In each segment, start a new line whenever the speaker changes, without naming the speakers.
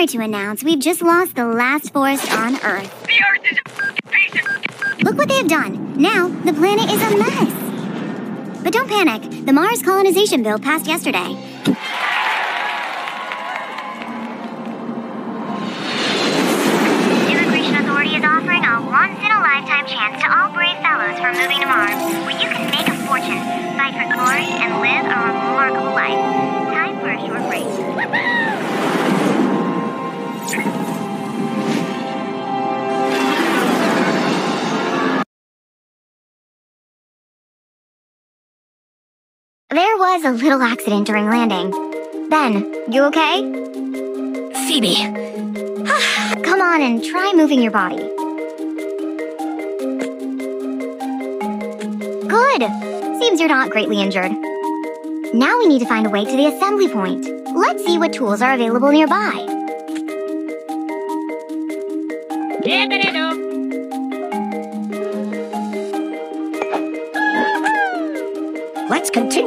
Sorry to announce we've just lost the last forest on Earth.
The Earth is a piece of...
Look what they've done. Now, the planet is a mess. But don't panic. The Mars colonization bill passed yesterday. There was a little accident during landing. Ben, you okay?
Phoebe,
Come on and try moving your body. Good. Seems you're not greatly injured. Now we need to find a way to the assembly point. Let's see what tools are available nearby.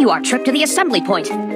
Continue our trip to the assembly point.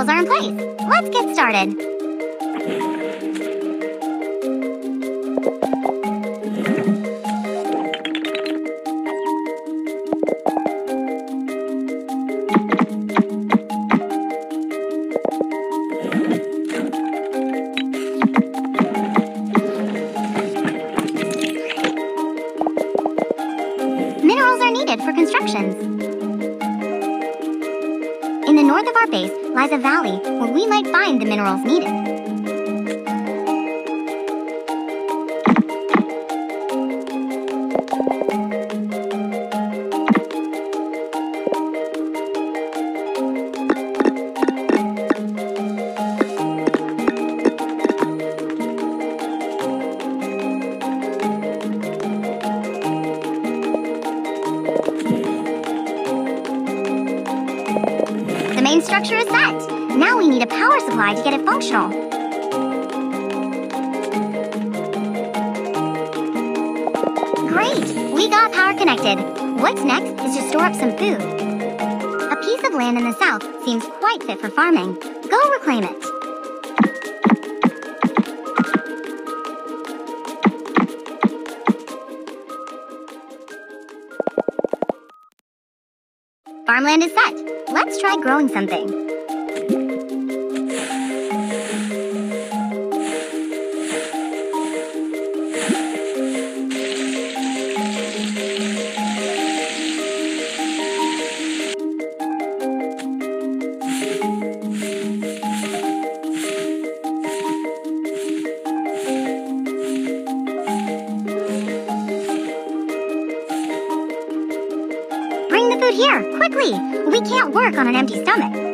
Vehicles are in place. Let's get started. Structure is set. Now we need a power supply to get it functional. Great! We got power connected. What's next is to store up some food. A piece of land in the south seems quite fit for farming. Go reclaim it. Growing something. We can't work on an empty stomach.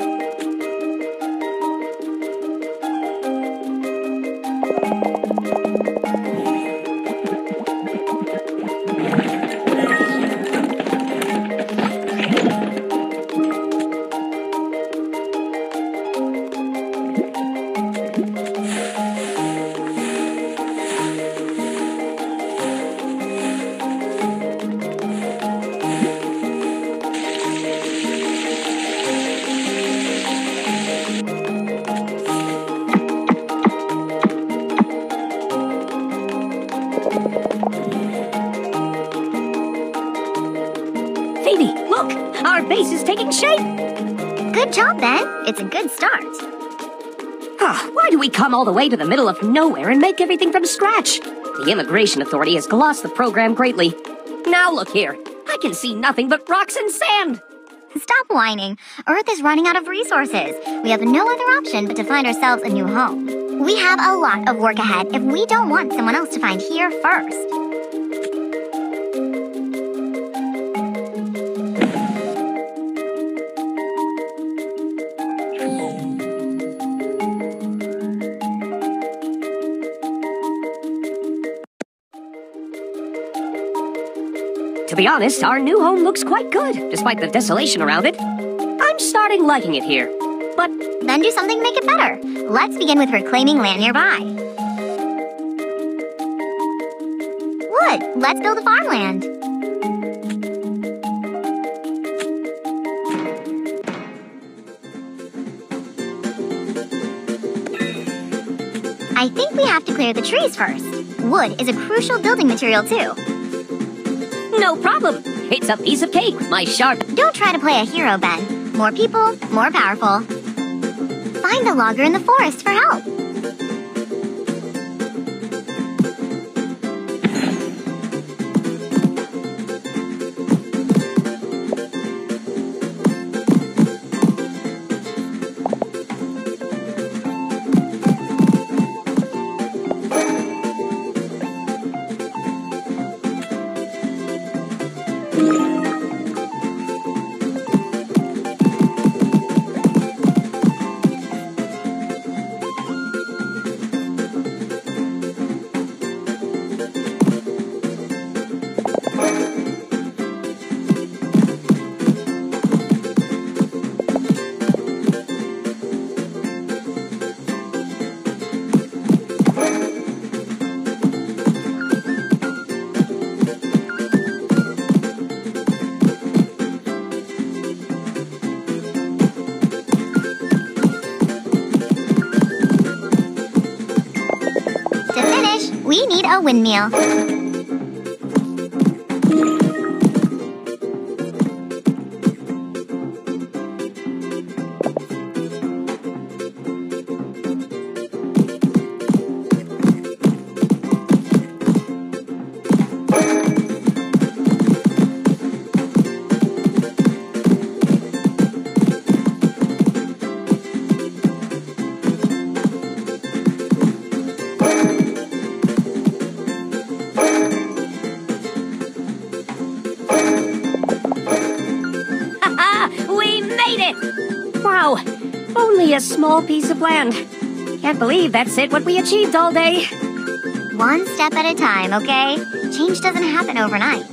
It's a good start.
Ah, why do we come all the way to the middle of nowhere and make everything from scratch? The Immigration Authority has glossed the program greatly. Now look here. I can see nothing but rocks and sand.
Stop whining. Earth is running out of resources. We have no other option but to find ourselves a new home. We have a lot of work ahead if we don't want someone else to find here first.
To be honest, our new home looks quite good, despite the desolation around it. I'm starting liking it here. But
Then do something to make it better. Let's begin with reclaiming land nearby. Wood, let's build a farmland. I think we have to clear the trees first. Wood is a crucial building material too.
No problem. It's a piece of cake, my sharp.
Don't try to play a hero, Ben. More people, more powerful. Find the logger in the forest for help. A windmill.
Small piece of land. Can't believe that's it, what we achieved all day.
One step at a time, okay? Change doesn't happen overnight.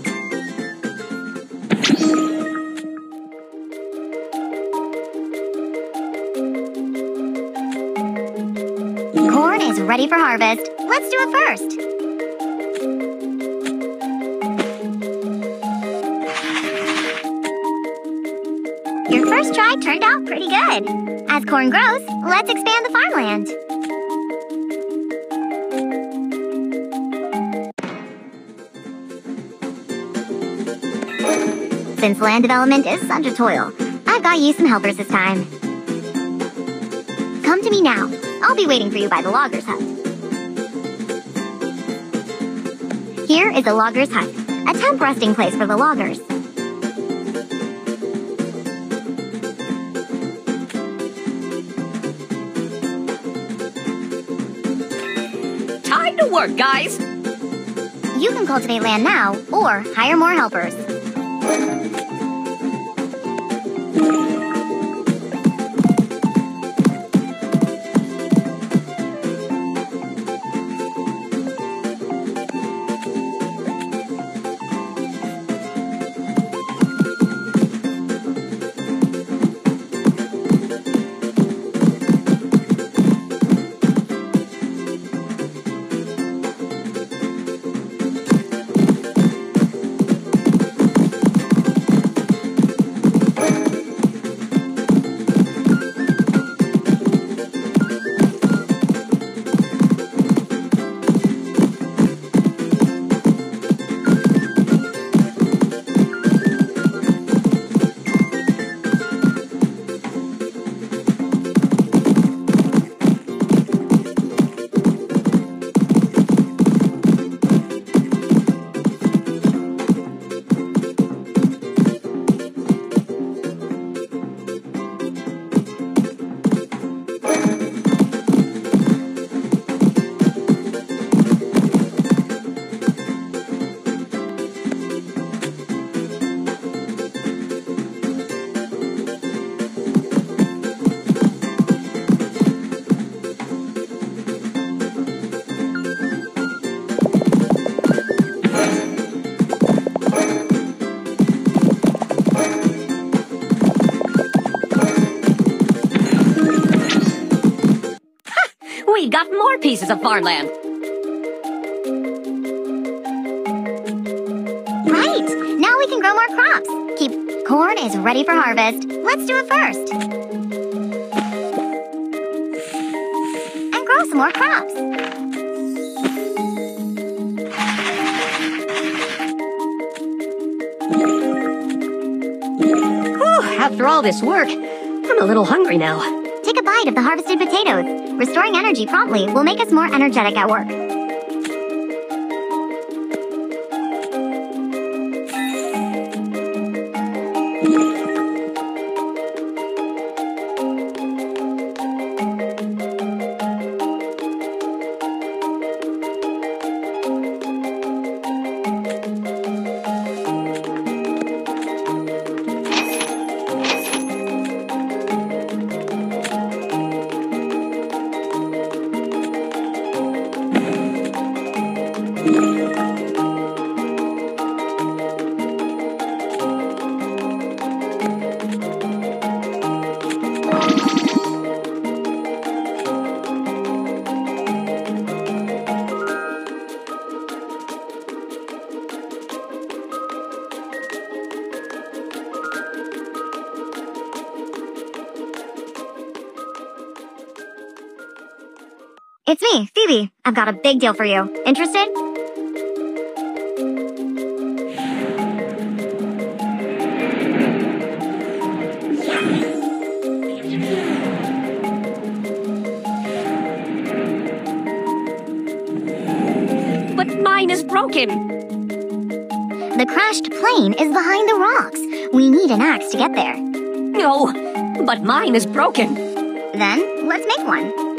Corn is ready for harvest. Let's do it first. Your first try turned out pretty good. As corn grows, let's expand the farmland. Since land development is such a toil, I've got you some helpers this time. Come to me now. I'll be waiting for you by the logger's hut. Here is the logger's hut, a temp resting place for the loggers.
Guys!
You can cultivate land now or hire more helpers.
Pieces of farmland.
Right! Now we can grow more crops. Keep corn is ready for harvest. Let's do it first. And grow some more crops.
Whew, after all this work, I'm a little hungry now.
Of the harvested potatoes. Restoring energy promptly will make us more energetic at work. It's me, Phoebe. I've got a big deal for you. Interested?
But mine is broken.
The crashed plane is behind the rocks. We need an axe to get there.
No, but mine is broken.
Then, let's make one.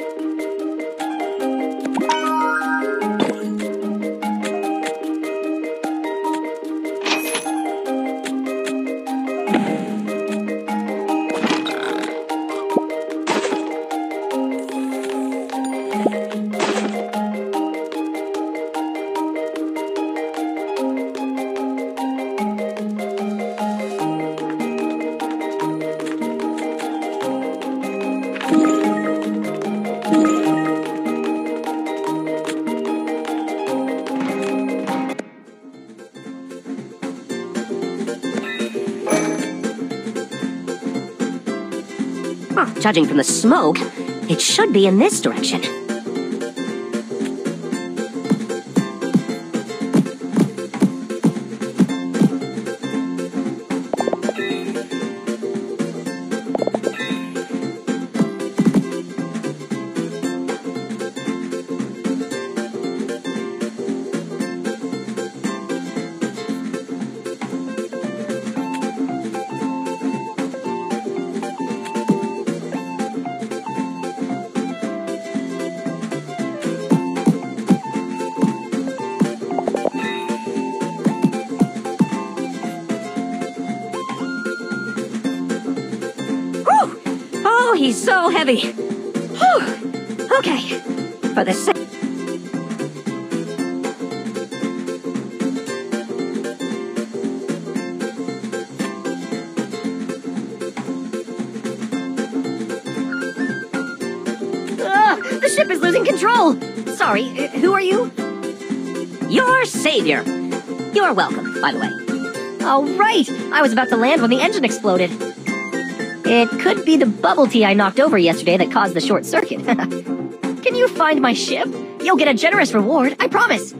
Judging from the smoke, it should be in this direction. Heavy. Whew! Okay. For the sake. The ship is losing control. Sorry, uh, who are you? Your savior. You're welcome, by the way. Oh, right. I was about to land when the engine exploded. It could be the bubble tea I knocked over yesterday that caused the short circuit. Can you find my ship? You'll get a generous reward, I promise.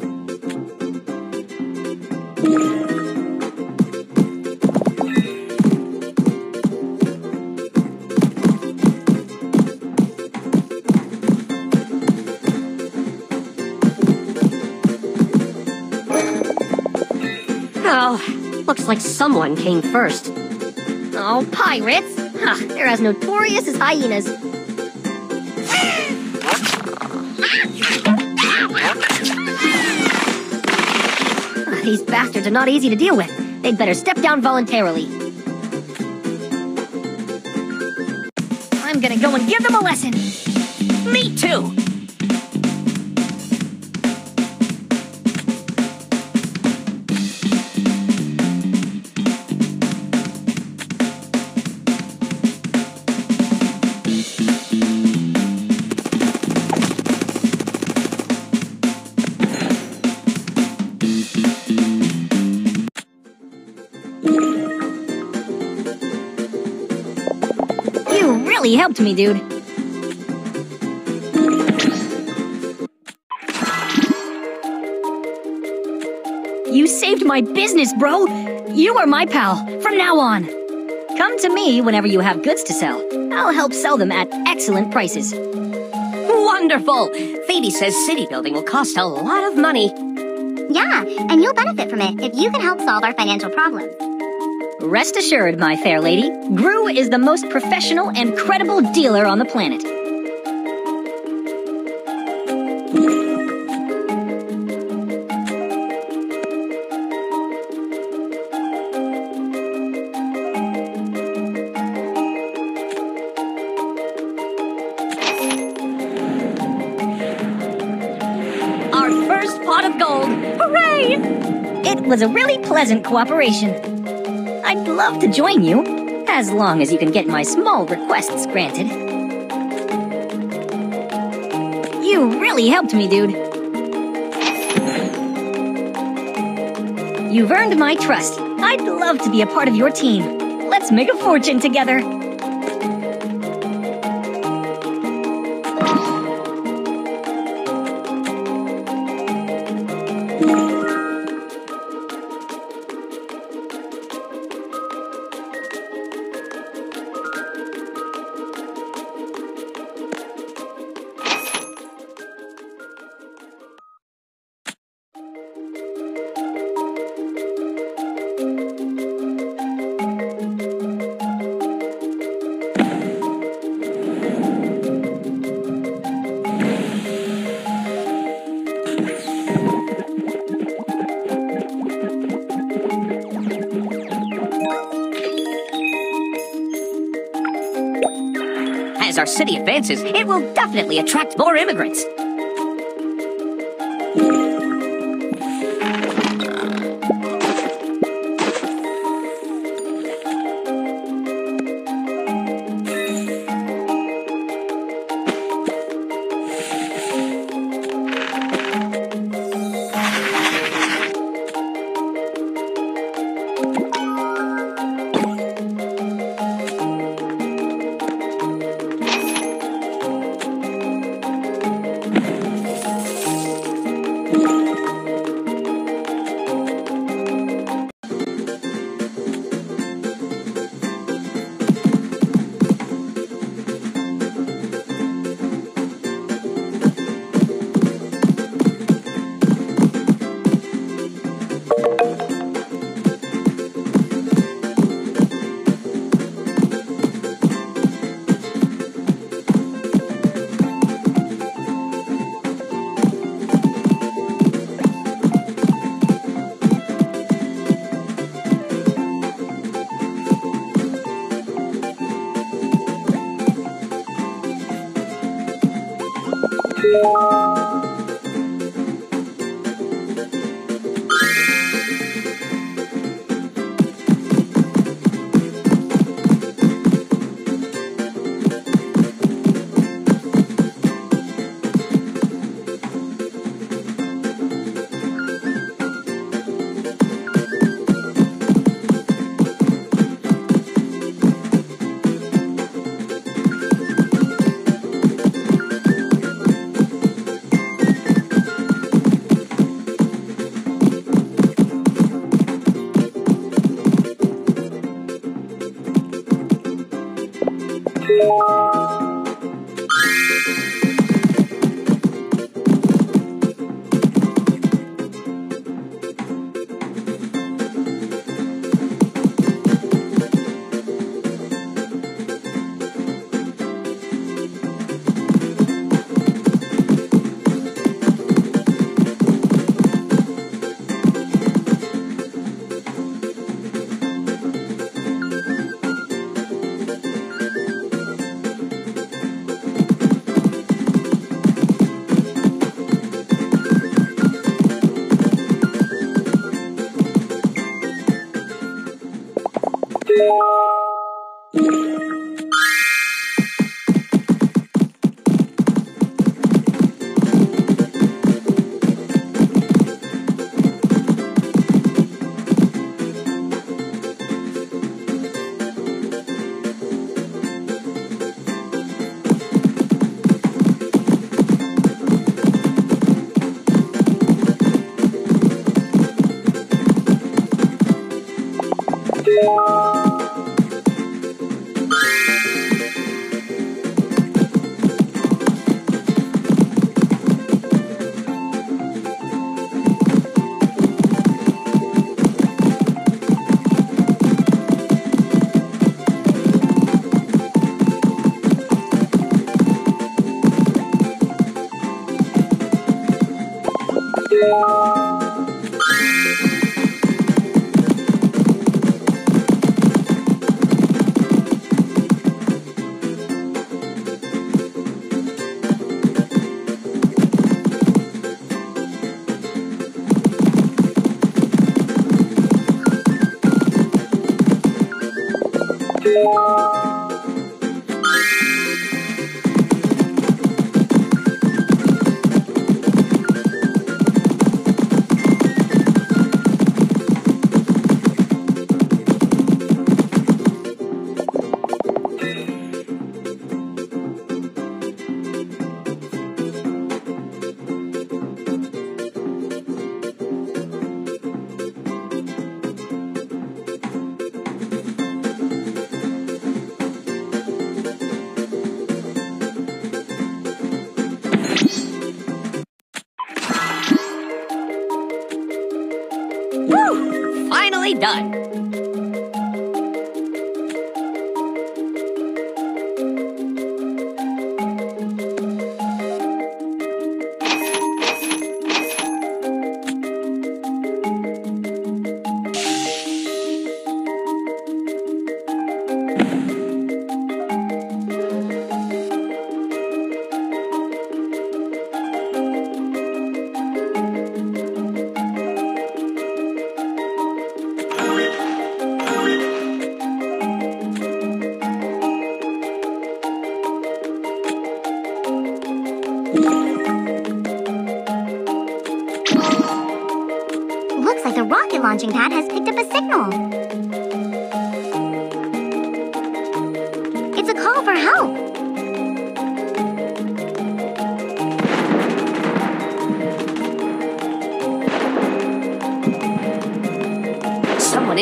Oh, looks like someone came first. Oh, pirates! They're as notorious as hyenas. Ah, These bastards are not easy to deal with. They'd better step down voluntarily. I'm gonna go and give them a lesson. Me too!
Helped me, dude. You saved my business, bro! You are my pal, from now on. Come to me whenever you have goods to sell. I'll help sell them at excellent prices.
Wonderful! Phoebe says city building will cost a lot of money.
Yeah, and you'll benefit from it if you can help solve our financial problems.
Rest assured, my fair lady, Gru is the most professional and credible dealer on the planet.
Our first pot of gold! Hooray!
It was a really pleasant cooperation. I'd love to join you, as long as you can get my small requests granted. You really helped me, dude. You've earned my trust. I'd love to be a part of your team. Let's make a fortune together.
Our city advances, it will definitely attract more immigrants.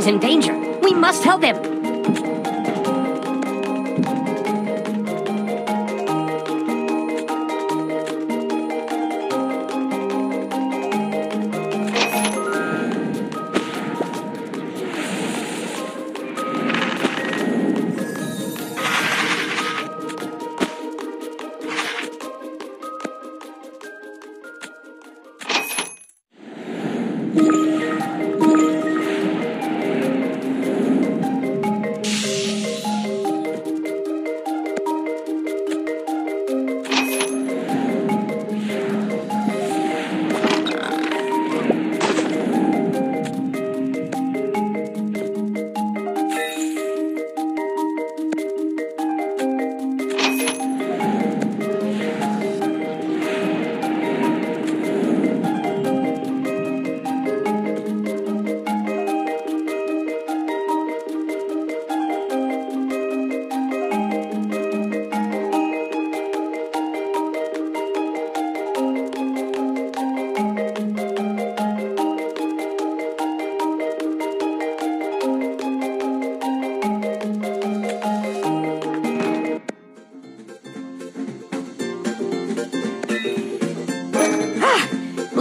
Is in danger. We must help him.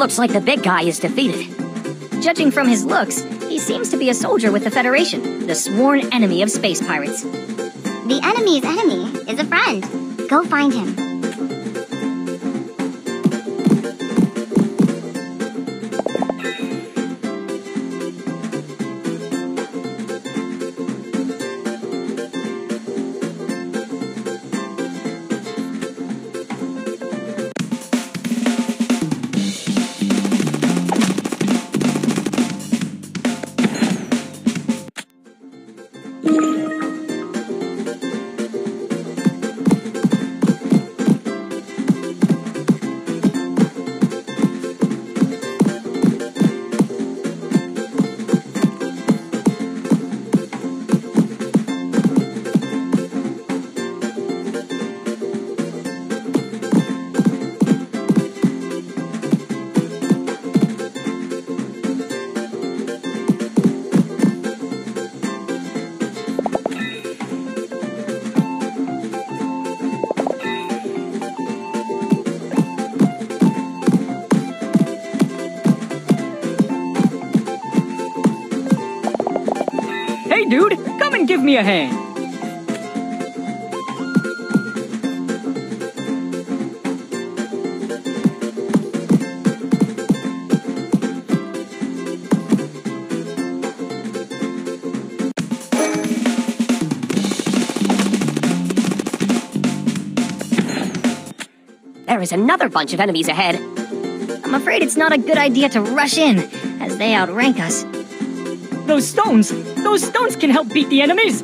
Looks like the big guy is defeated.
Judging from his looks, he seems to be a soldier with the Federation, the sworn enemy of space pirates.
The enemy's enemy is a friend. Go find him.
And give me a hand.
There is another bunch of enemies ahead.
I'm afraid it's not a good idea to rush in, as they outrank us.
Those stones! Those stones can help beat the enemies!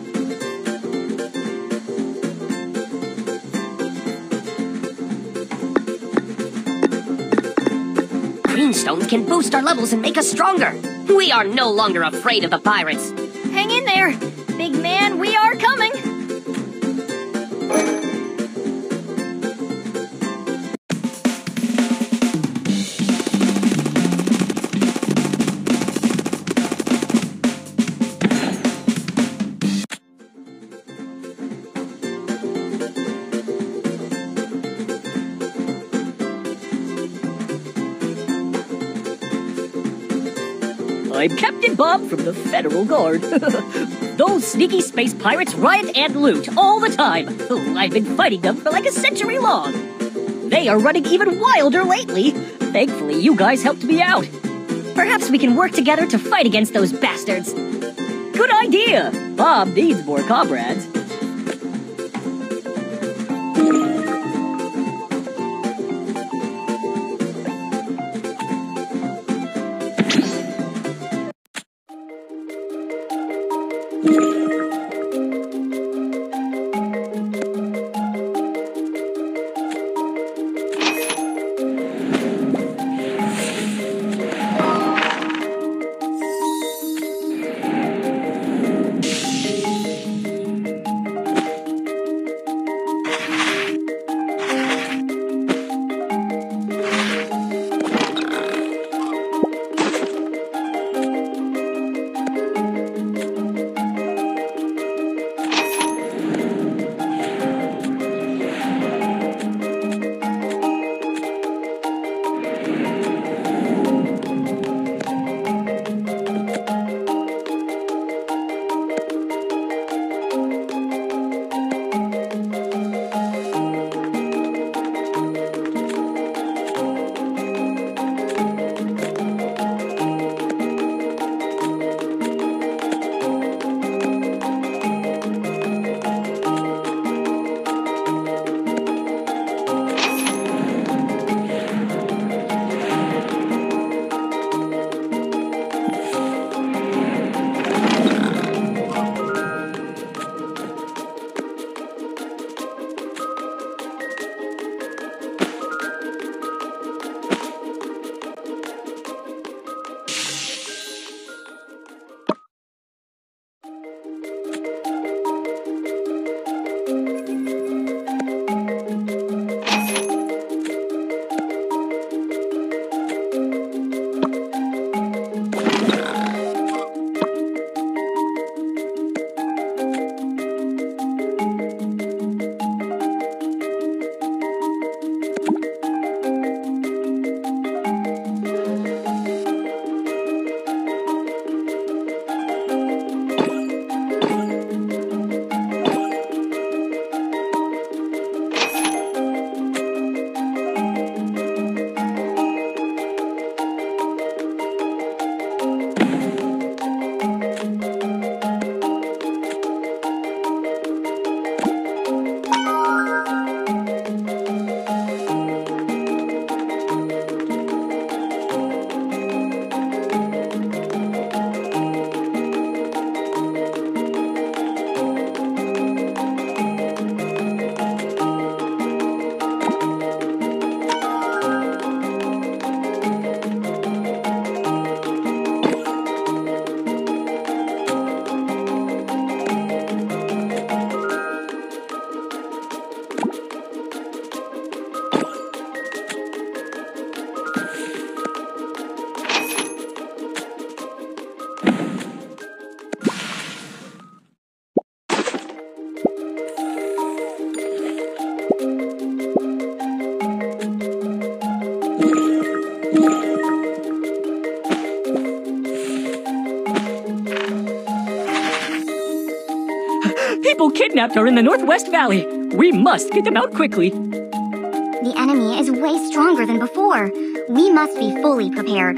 Green stones can boost our levels and make us stronger. We are no longer afraid of the pirates.
Hang in there! Big man, we are coming!
From the Federal Guard. Those sneaky space pirates riot and loot all the time. Oh, I've been fighting them for like a century long. They are running even wilder lately. Thankfully, you guys helped me out.
Perhaps we can work together to fight against those bastards.
Good idea. Bob needs more comrades. Kidnapped are in the Northwest Valley. We must get them out quickly.
The enemy is way stronger than before. We must be fully prepared.